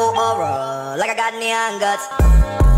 for aura, like I got neon guts.